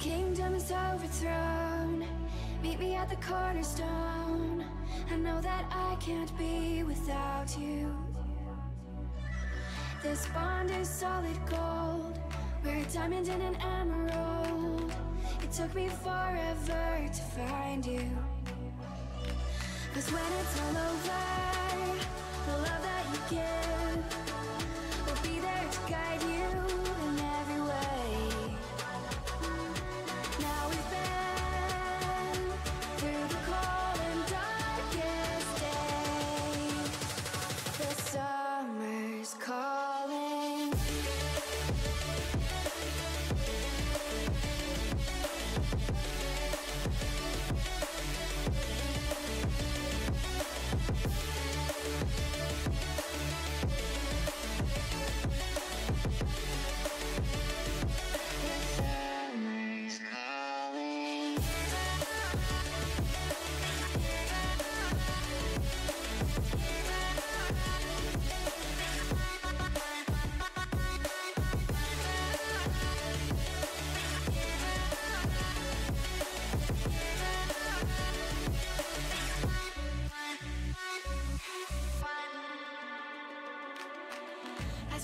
kingdom is overthrown, meet me at the cornerstone. I know that I can't be without you. This bond is solid gold. We're a diamond and an emerald. Took me forever to find you. Cause when it's all over, the love that you give will be there to guide you